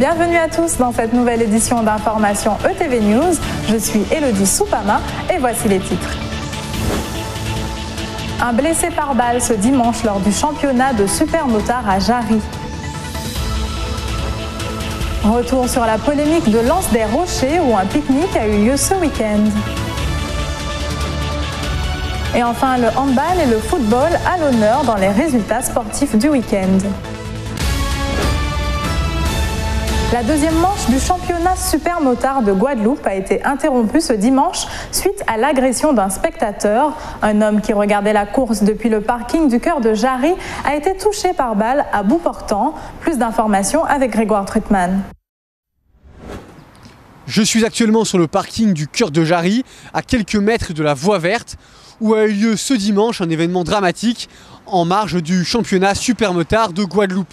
Bienvenue à tous dans cette nouvelle édition d'information ETV News. Je suis Elodie Soupama et voici les titres. Un blessé par balle ce dimanche lors du championnat de supermotard à Jarry. Retour sur la polémique de Lance des Rochers où un pique-nique a eu lieu ce week-end. Et enfin, le handball et le football à l'honneur dans les résultats sportifs du week-end. La deuxième manche du championnat super motard de Guadeloupe a été interrompue ce dimanche suite à l'agression d'un spectateur. Un homme qui regardait la course depuis le parking du cœur de Jarry a été touché par balle à bout portant. Plus d'informations avec Grégoire Trutman. Je suis actuellement sur le parking du cœur de Jarry, à quelques mètres de la voie verte, où a eu lieu ce dimanche un événement dramatique en marge du championnat super motard de Guadeloupe.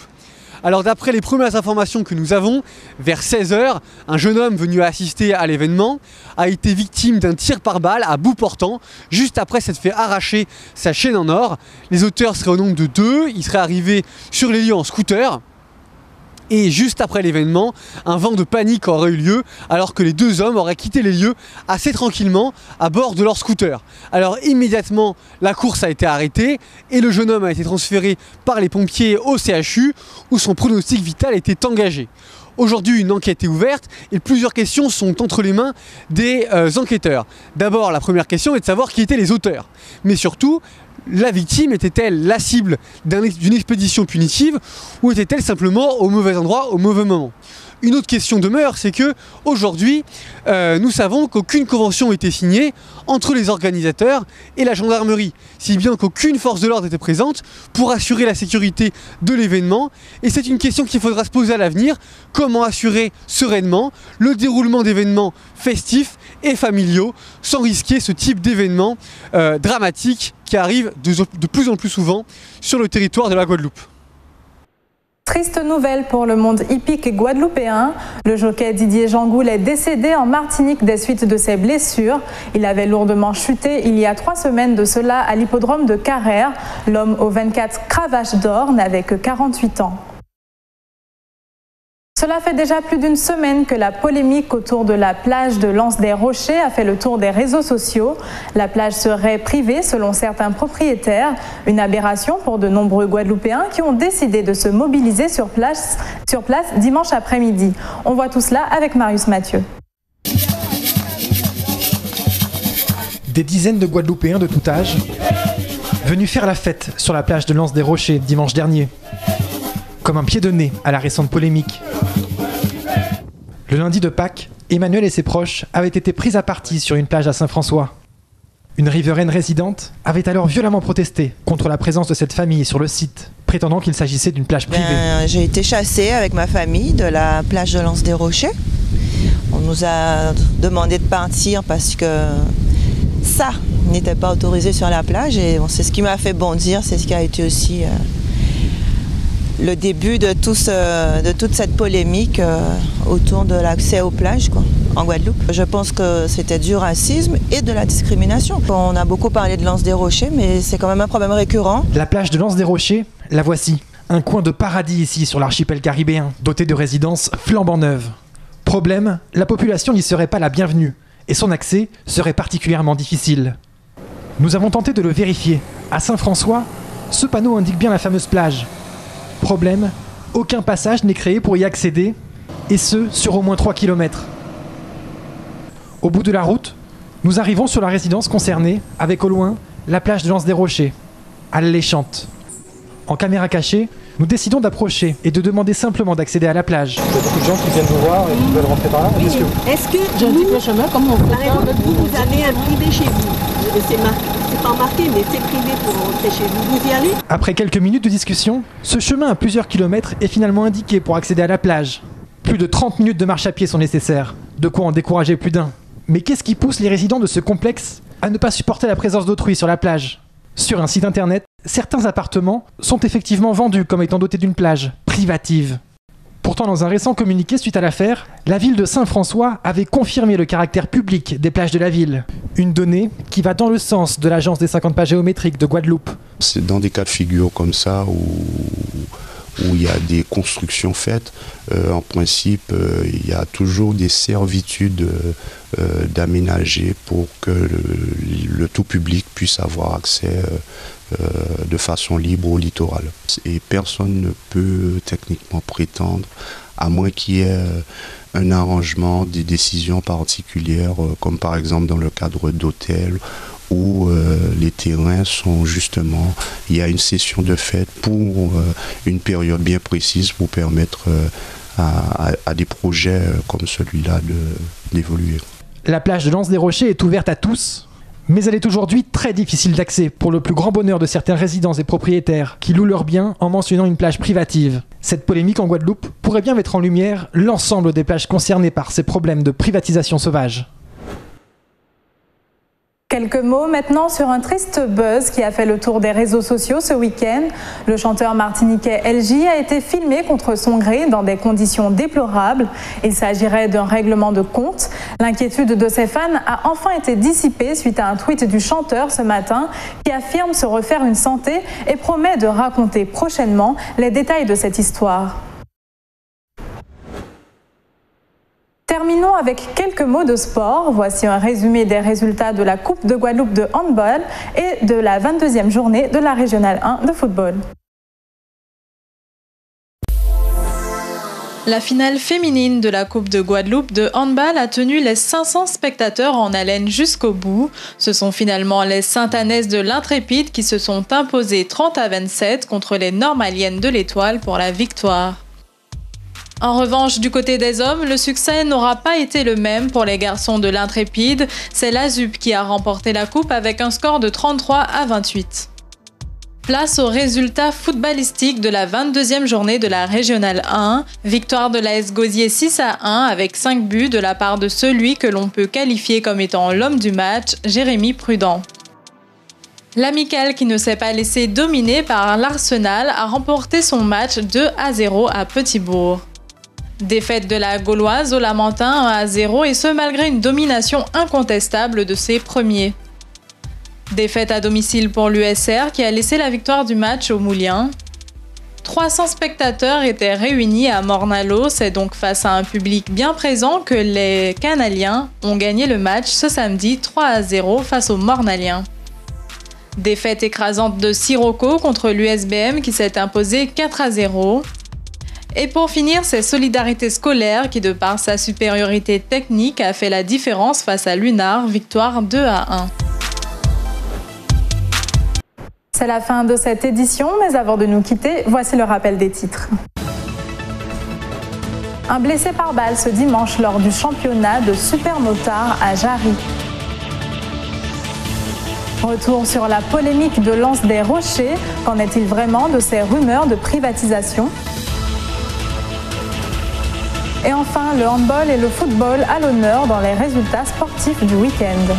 Alors d'après les premières informations que nous avons, vers 16h, un jeune homme venu assister à l'événement a été victime d'un tir par balle à bout portant, juste après s'être fait arracher sa chaîne en or. Les auteurs seraient au nombre de deux, ils seraient arrivés sur les lieux en scooter. Et juste après l'événement, un vent de panique aurait eu lieu alors que les deux hommes auraient quitté les lieux assez tranquillement à bord de leur scooter. Alors immédiatement, la course a été arrêtée et le jeune homme a été transféré par les pompiers au CHU où son pronostic vital était engagé. Aujourd'hui, une enquête est ouverte et plusieurs questions sont entre les mains des euh, enquêteurs. D'abord, la première question est de savoir qui étaient les auteurs. Mais surtout, la victime était-elle la cible d'une expédition punitive ou était-elle simplement au mauvais endroit au mauvais moment? Une autre question demeure, c'est que aujourd'hui, euh, nous savons qu'aucune convention été signée entre les organisateurs et la gendarmerie, si bien qu'aucune force de l'ordre était présente pour assurer la sécurité de l'événement. Et c'est une question qu'il faudra se poser à l'avenir comment assurer sereinement le déroulement d'événements festifs et familiaux sans risquer ce type d'événement euh, dramatique qui arrive de plus en plus souvent sur le territoire de la Guadeloupe. Triste nouvelle pour le monde hippique guadeloupéen. Le jockey Didier Jangoul est décédé en Martinique des suites de ses blessures. Il avait lourdement chuté il y a trois semaines de cela à l'hippodrome de Carrère. L'homme aux 24 cravaches d'or n'avait que 48 ans. Cela fait déjà plus d'une semaine que la polémique autour de la plage de Lance des Rochers a fait le tour des réseaux sociaux. La plage serait privée selon certains propriétaires, une aberration pour de nombreux Guadeloupéens qui ont décidé de se mobiliser sur place, dimanche après-midi. On voit tout cela avec Marius Mathieu. Des dizaines de Guadeloupéens de tout âge venus faire la fête sur la plage de Lance des Rochers dimanche dernier comme un pied de nez à la récente polémique. Le lundi de Pâques, Emmanuel et ses proches avaient été pris à partie sur une plage à Saint-François. Une riveraine résidente avait alors violemment protesté contre la présence de cette famille sur le site, prétendant qu'il s'agissait d'une plage privée. J'ai été chassée avec ma famille de la plage de Lance des Rochers. On nous a demandé de partir parce que ça n'était pas autorisé sur la plage et c'est ce qui m'a fait bondir, c'est ce qui a été aussi euh, le début de, de toute cette polémique euh, autour de l'accès aux plages en Guadeloupe. Je pense que c'était du racisme et de la discrimination. On a beaucoup parlé de Lance des Rochers, mais c'est quand même un problème récurrent. La plage de Lance des Rochers, la voici. Un coin de paradis ici sur l'archipel caribéen, doté de résidences flambant neuves. Problème, la population n'y serait pas la bienvenue, et son accès serait particulièrement difficile. Nous avons tenté de le vérifier. À Saint-François, ce panneau indique bien la fameuse plage, Problème, aucun passage n'est créé pour y accéder, et ce, sur au moins 3 km. Au bout de la route, nous arrivons sur la résidence concernée, avec au loin la plage de Lance des Rochers, alléchante. En caméra cachée, nous décidons d'approcher et de demander simplement d'accéder à la plage. Il y a beaucoup de gens qui viennent vous voir et qui veulent rentrer par là. Est-ce que, Est-ce que vous, le chemin, comment on vous, vous avez un privé chez vous C'est Après quelques minutes de discussion, ce chemin à plusieurs kilomètres est finalement indiqué pour accéder à la plage. Plus de 30 minutes de marche à pied sont nécessaires, de quoi en décourager plus d'un. Mais qu'est-ce qui pousse les résidents de ce complexe à ne pas supporter la présence d'autrui sur la plage? Sur un site internet, certains appartements sont effectivement vendus comme étant dotés d'une plage privative. Pourtant, dans un récent communiqué suite à l'affaire, la ville de Saint-François avait confirmé le caractère public des plages de la ville. Une donnée qui va dans le sens de l'agence des 50 pas géométriques de Guadeloupe. C'est dans des cas de figure comme ça où où il y a des constructions faites, en principe, il y a toujours des servitudes d'aménager pour que le, tout public puisse avoir accès de façon libre au littoral. Et personne ne peut techniquement prétendre, à moins qu'il y ait un arrangement, des décisions particulières, comme par exemple dans le cadre d'hôtels où euh, les terrains sont justement, il y a une session de fête pour euh, une période bien précise pour permettre euh, à, des projets comme celui-là d'évoluer. La plage de Lance des Rochers est ouverte à tous, mais elle est aujourd'hui très difficile d'accès pour le plus grand bonheur de certains résidents et propriétaires qui louent leurs biens en mentionnant une plage privative. Cette polémique en Guadeloupe pourrait bien mettre en lumière l'ensemble des plages concernées par ces problèmes de privatisation sauvage. Quelques mots maintenant sur un triste buzz qui a fait le tour des réseaux sociaux ce week-end. Le chanteur martiniquais LJ a été filmé contre son gré dans des conditions déplorables. Il s'agirait d'un règlement de compte. L'inquiétude de ses fans a enfin été dissipée suite à un tweet du chanteur ce matin qui affirme se refaire une santé et promet de raconter prochainement les détails de cette histoire. Terminons avec quelques mots de sport. Voici un résumé des résultats de la Coupe de Guadeloupe de handball et de la 22e journée de la Régionale 1 de football. La finale féminine de la Coupe de Guadeloupe de handball a tenu les 500 spectateurs en haleine jusqu'au bout. Ce sont finalement les Saint-Anaises de l'Intrépide qui se sont imposées 30 à 27 contre les Normaliennes de l'Étoile pour la victoire. En revanche, du côté des hommes, le succès n'aura pas été le même pour les garçons de l'Intrépide. C'est l'Azup qui a remporté la coupe avec un score de 33 à 28. Place aux résultats footballistiques de la 22e journée de la Régionale 1. Victoire de l'AS Gosier 6 à 1 avec 5 buts de la part de celui que l'on peut qualifier comme étant l'homme du match, Jérémy Prudent. L'Amical, qui ne s'est pas laissé dominer par l'Arsenal, a remporté son match 2 à 0 à Petitbourg. Défaite de la Gauloise au Lamentin 1 à 0 et ce malgré une domination incontestable de ses premiers. Défaite à domicile pour l'USR qui a laissé la victoire du match au Moulin. 300 spectateurs étaient réunis à Mornalo, c'est donc face à un public bien présent que les Canaliens ont gagné le match ce samedi 3 à 0 face aux Mornaliens. Défaite écrasante de Sirocco contre l'USBM qui s'est imposé 4 à 0. Et pour finir, c'est Solidarité scolaire qui, de par sa supériorité technique, a fait la différence face à Lunar, victoire 2 à 1. C'est la fin de cette édition, mais avant de nous quitter, voici le rappel des titres. Un blessé par balle ce dimanche lors du championnat de supermotard à Jarry. Retour sur la polémique de Lance des Rochers. Qu'en est-il vraiment de ces rumeurs de privatisation? Et enfin, le handball et le football à l'honneur dans les résultats sportifs du week-end.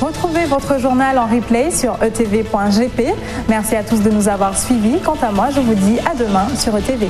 Retrouvez votre journal en replay sur etv.gp. Merci à tous de nous avoir suivis. Quant à moi, je vous dis à demain sur ETV.